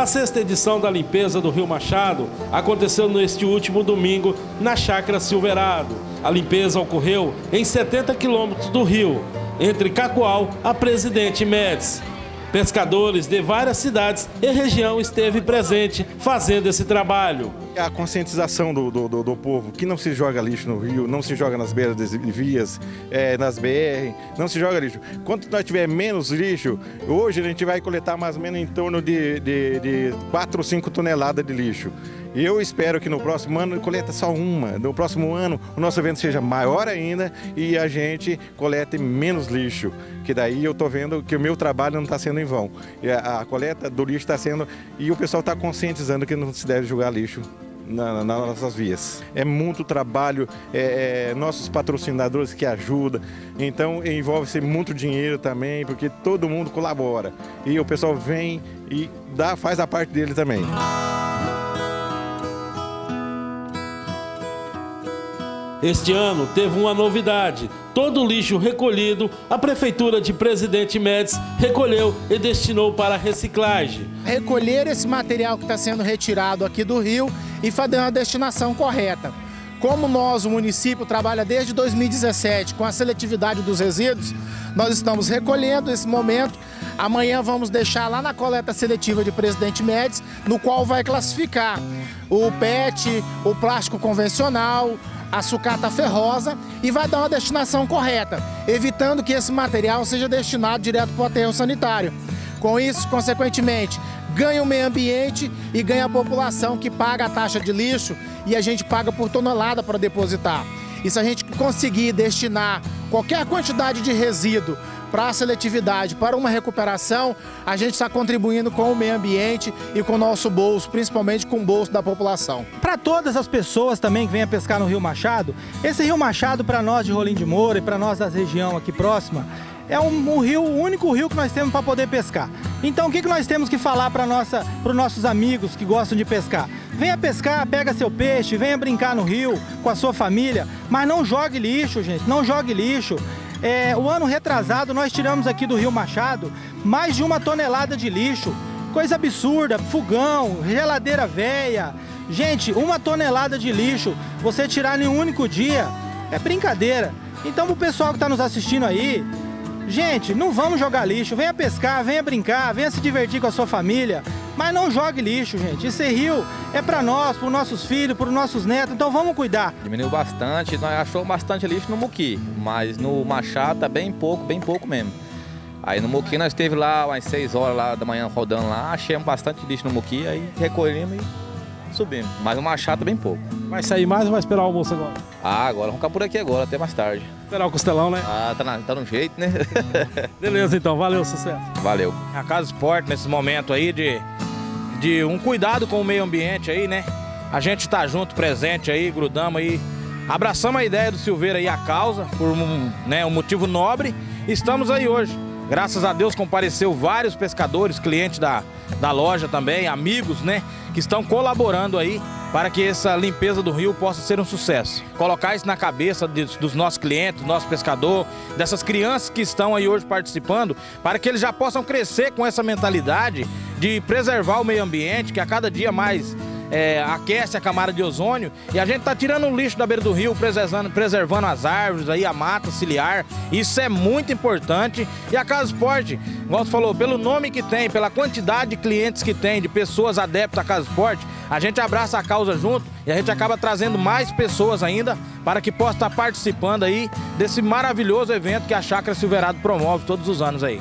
A sexta edição da limpeza do Rio Machado aconteceu neste último domingo na Chácara Silverado. A limpeza ocorreu em 70 quilômetros do rio, entre Cacoal a Presidente Médici. Pescadores de várias cidades e região esteve presente fazendo esse trabalho. A conscientização do, do, do, do povo que não se joga lixo no rio, não se joga nas beiras das vias, é, nas BR, não se joga lixo. Quando nós tiver menos lixo, hoje a gente vai coletar mais ou menos em torno de, de, de 4 ou 5 toneladas de lixo. E eu espero que no próximo ano coleta só uma. No próximo ano o nosso evento seja maior ainda e a gente colete menos lixo. Que daí eu estou vendo que o meu trabalho não está sendo em vão. A, a coleta do lixo está sendo. E o pessoal está conscientizando que não se deve jogar lixo nas nossas vias. É muito trabalho, é, é, nossos patrocinadores que ajudam, então envolve-se muito dinheiro também, porque todo mundo colabora. E o pessoal vem e dá, faz a parte dele também. Este ano teve uma novidade. Todo o lixo recolhido, a Prefeitura de Presidente Médici recolheu e destinou para reciclagem. Recolher esse material que está sendo retirado aqui do rio e fazer uma destinação correta. Como nós, o município, trabalha desde 2017 com a seletividade dos resíduos, nós estamos recolhendo esse momento. Amanhã vamos deixar lá na coleta seletiva de Presidente Médici, no qual vai classificar o PET, o plástico convencional, a sucata ferrosa e vai dar uma destinação correta, evitando que esse material seja destinado direto para o aterro sanitário. Com isso, consequentemente, ganha o meio ambiente e ganha a população que paga a taxa de lixo e a gente paga por tonelada para depositar. E se a gente conseguir destinar qualquer quantidade de resíduo para a seletividade, para uma recuperação, a gente está contribuindo com o meio ambiente e com o nosso bolso, principalmente com o bolso da população. Para todas as pessoas também que venham pescar no Rio Machado, esse Rio Machado para nós de Rolim de Moura e para nós da região aqui próxima, é um, um, rio, o único rio que nós temos para poder pescar. Então o que, que nós temos que falar para os nossos amigos que gostam de pescar? Venha pescar, pega seu peixe, venha brincar no rio com a sua família, mas não jogue lixo, gente, não jogue lixo. É, o ano retrasado nós tiramos aqui do Rio Machado mais de uma tonelada de lixo. Coisa absurda, fogão, geladeira velha. Gente, uma tonelada de lixo, você tirar em um único dia, é brincadeira. Então o pessoal que está nos assistindo aí, gente, não vamos jogar lixo. Venha pescar, venha brincar, venha se divertir com a sua família. Mas não jogue lixo, gente. Esse rio é para nós, para os nossos filhos, para os nossos netos, então vamos cuidar. Diminuiu bastante, nós achou bastante lixo no Muqui, mas no Machado tá bem pouco, bem pouco mesmo. Aí no Muqui nós esteve lá umas 6 horas lá da manhã rodando lá, achamos bastante lixo no Muqui, aí recolhemos e subimos. Mas no Machado bem pouco. Vai sair mais ou vai esperar o almoço agora? Ah, agora vamos ficar por aqui agora, até mais tarde. Esperar o costelão, né? Ah, tá, na, tá no jeito, né? Beleza então, valeu, sucesso. Valeu. A Casa Esporte nesse momento aí de de um cuidado com o meio ambiente aí, né? A gente tá junto, presente aí, grudamos aí. Abraçamos a ideia do Silveira e a causa, por um, né, um motivo nobre. Estamos aí hoje. Graças a Deus compareceu vários pescadores, clientes da, da loja também, amigos, né? Que estão colaborando aí para que essa limpeza do rio possa ser um sucesso. Colocar isso na cabeça de, dos nossos clientes, do nosso pescador, dessas crianças que estão aí hoje participando, para que eles já possam crescer com essa mentalidade de preservar o meio ambiente, que a cada dia mais é, aquece a camada de ozônio e a gente está tirando o lixo da beira do rio, preservando, preservando as árvores, aí, a mata ciliar. Isso é muito importante. E a Casa Esporte, igual você falou, pelo nome que tem, pela quantidade de clientes que tem, de pessoas adeptas à Casa Esporte, a gente abraça a causa junto e a gente acaba trazendo mais pessoas ainda para que possa estar participando aí desse maravilhoso evento que a Chácara Silverado promove todos os anos aí.